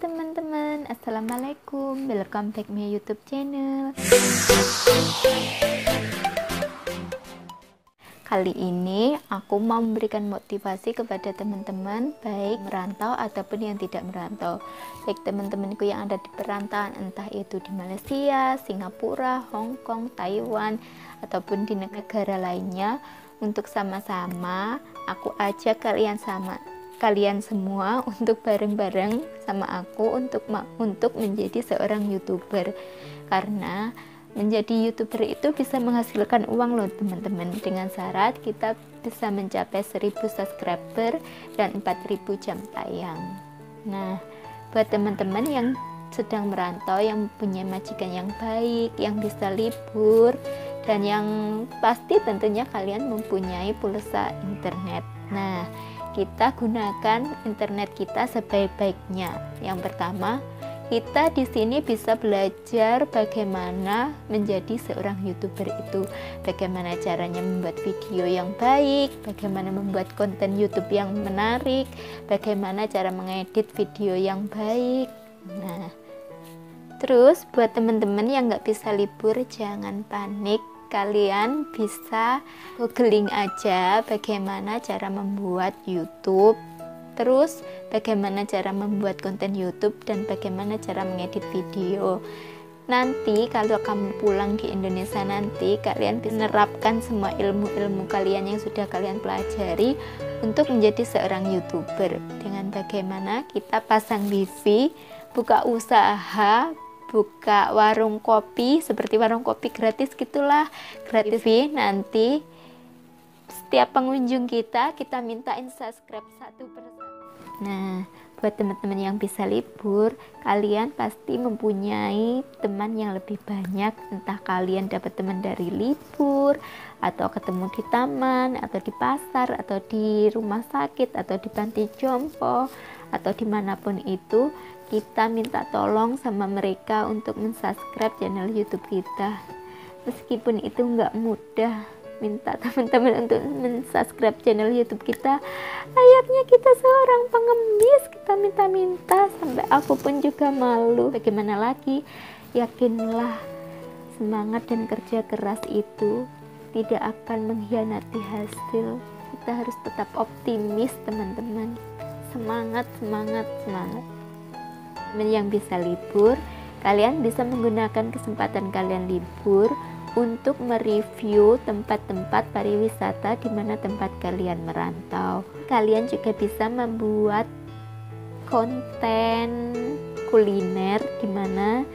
teman-teman, Assalamualaikum. Welcome back my youtube channel. Kali ini aku mau memberikan motivasi kepada teman-teman Baik merantau ataupun yang tidak merantau. Baik teman-temanku yang ada di perantauan Entah itu di Malaysia, Singapura, Hong Kong, Taiwan Ataupun di negara lainnya Untuk sama-sama aku ajak kalian sama kalian semua untuk bareng-bareng sama aku untuk untuk menjadi seorang youtuber. Karena menjadi youtuber itu bisa menghasilkan uang loh teman-teman. Dengan syarat kita bisa mencapai 1000 subscriber dan 4000 jam tayang. Nah buat teman-teman yang sedang merantau yang punya majikan yang baik yang bisa libur dan yang pasti tentunya kalian mempunyai pulsa internet. Nah kita gunakan internet kita sebaik-baiknya. Yang pertama, kita di sini bisa belajar bagaimana menjadi seorang youtuber itu, bagaimana caranya membuat video yang baik, bagaimana membuat konten YouTube yang menarik, bagaimana cara mengedit video yang baik. Nah, terus buat teman-teman yang nggak bisa libur, jangan panik kalian bisa googling aja bagaimana cara membuat YouTube. Terus bagaimana cara membuat konten YouTube dan bagaimana cara mengedit video. Nanti kalau kamu pulang di Indonesia nanti kalian bisa menerapkan semua ilmu-ilmu kalian yang sudah kalian pelajari untuk menjadi seorang youtuber. Dengan bagaimana kita pasang TV buka usaha buka warung kopi seperti warung kopi gratis gitulah. Gratis nanti setiap pengunjung kita kita mintain subscribe satu persatu. Nah buat teman-teman yang bisa libur kalian pasti mempunyai teman yang lebih banyak entah kalian dapat teman dari libur atau ketemu di taman atau di pasar atau di rumah sakit atau di panti jompo atau di mana pun itu kita minta tolong sama mereka untuk mensubscribe channel YouTube kita. Meskipun itu nggak mudah, minta teman-teman untuk mensubscribe channel YouTube kita. Layaknya kita seorang pengemis, kita minta-minta sampai aku pun juga malu. Bagaimana lagi? Yakinlah semangat dan kerja keras itu tidak akan mengkhianati hasil. Kita harus tetap optimis, teman-teman. Semangat, semangat, semangat yang bisa libur, kalian bisa menggunakan kesempatan kalian libur untuk mereview tempat-tempat pariwisata di mana tempat kalian merantau. Kalian juga bisa membuat konten kuliner di mana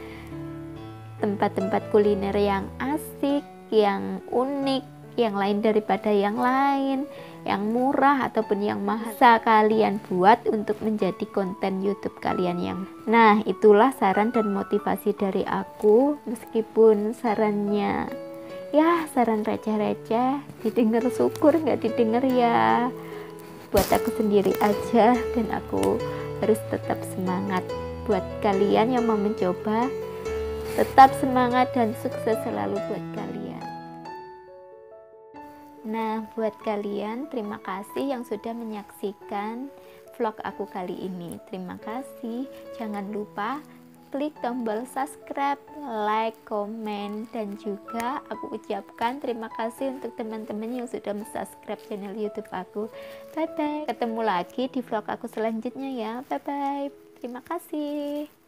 tempat-tempat kuliner yang asik, yang unik, yang lain daripada yang lain yang murah ataupun yang mahal. Kalian buat untuk menjadi konten YouTube kalian yang nah itulah saran dan motivasi dari aku. Meskipun sarannya ya saran receh-receh didengar syukur nggak didengar ya buat aku sendiri aja. Dan aku harus tetap semangat buat kalian yang mau mencoba. Tetap semangat dan sukses selalu buat kalian Nah, buat kalian, terima kasih yang sudah menyaksikan vlog aku kali ini. Terima kasih. Jangan lupa klik tombol subscribe, like, komen, dan juga aku ucapkan terima kasih untuk teman-teman yang sudah subscribe channel YouTube aku. Bye bye. Ketemu lagi di vlog aku selanjutnya ya. Bye bye. Terima kasih.